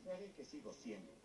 demostraré que sigo siendo.